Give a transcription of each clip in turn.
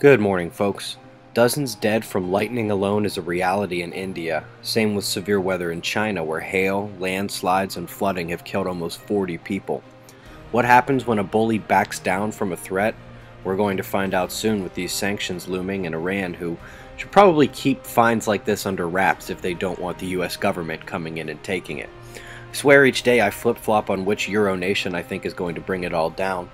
Good morning, folks. Dozens dead from lightning alone is a reality in India. Same with severe weather in China, where hail, landslides, and flooding have killed almost 40 people. What happens when a bully backs down from a threat? We're going to find out soon with these sanctions looming in Iran, who should probably keep fines like this under wraps if they don't want the US government coming in and taking it. I swear each day I flip flop on which Euro nation I think is going to bring it all down.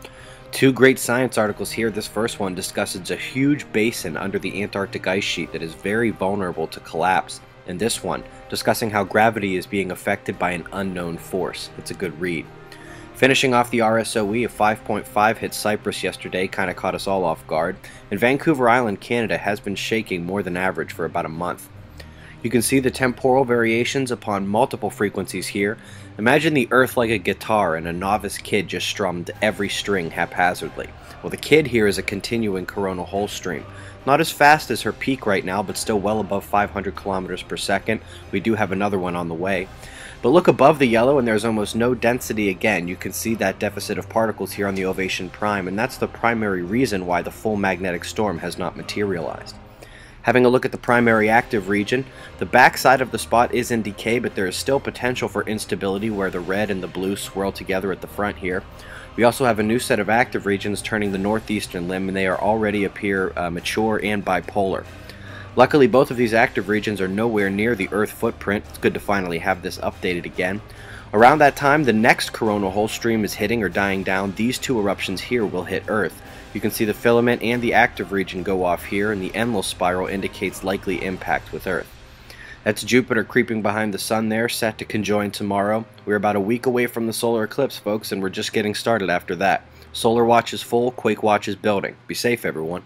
Two great science articles here. This first one discusses a huge basin under the Antarctic ice sheet that is very vulnerable to collapse. And this one, discussing how gravity is being affected by an unknown force. It's a good read. Finishing off the RSOE, a 5.5 hit Cyprus yesterday, kind of caught us all off guard. And Vancouver Island, Canada has been shaking more than average for about a month. You can see the temporal variations upon multiple frequencies here. Imagine the Earth like a guitar and a novice kid just strummed every string haphazardly. Well, the kid here is a continuing coronal hole stream. Not as fast as her peak right now, but still well above 500 kilometers per second. We do have another one on the way. But look above the yellow and there's almost no density again. You can see that deficit of particles here on the Ovation Prime, and that's the primary reason why the full magnetic storm has not materialized. Having a look at the primary active region, the backside of the spot is in decay, but there is still potential for instability where the red and the blue swirl together at the front here. We also have a new set of active regions turning the northeastern limb, and they are already appear uh, mature and bipolar. Luckily, both of these active regions are nowhere near the Earth footprint. It's good to finally have this updated again. Around that time, the next coronal hole stream is hitting or dying down. These two eruptions here will hit Earth. You can see the filament and the active region go off here, and the endless spiral indicates likely impact with Earth. That's Jupiter creeping behind the Sun there, set to conjoin tomorrow. We're about a week away from the solar eclipse, folks, and we're just getting started after that. Solar Watch is full, Quake Watch is building. Be safe, everyone.